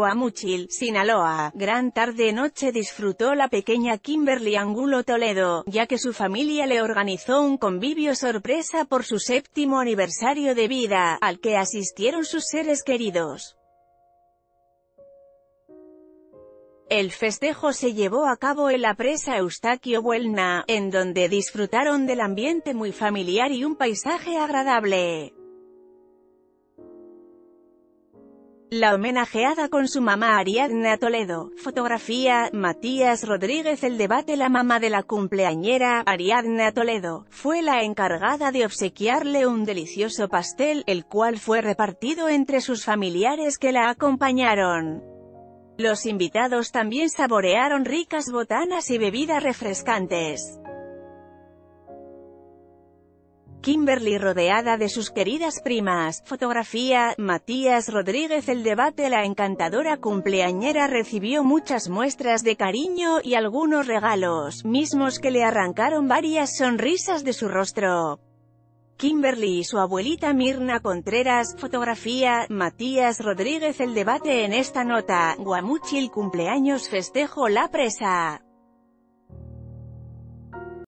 Guamuchil, Sinaloa. Gran tarde-noche disfrutó la pequeña Kimberly Angulo Toledo, ya que su familia le organizó un convivio sorpresa por su séptimo aniversario de vida, al que asistieron sus seres queridos. El festejo se llevó a cabo en la presa Eustaquio Buelna, en donde disfrutaron del ambiente muy familiar y un paisaje agradable. La homenajeada con su mamá Ariadna Toledo. Fotografía, Matías Rodríguez El debate La mamá de la cumpleañera, Ariadna Toledo, fue la encargada de obsequiarle un delicioso pastel, el cual fue repartido entre sus familiares que la acompañaron. Los invitados también saborearon ricas botanas y bebidas refrescantes. Kimberly rodeada de sus queridas primas. Fotografía, Matías Rodríguez El debate La encantadora cumpleañera recibió muchas muestras de cariño y algunos regalos, mismos que le arrancaron varias sonrisas de su rostro. Kimberly y su abuelita Mirna Contreras, fotografía, Matías Rodríguez El debate en esta nota, Guamuchil cumpleaños festejo la presa.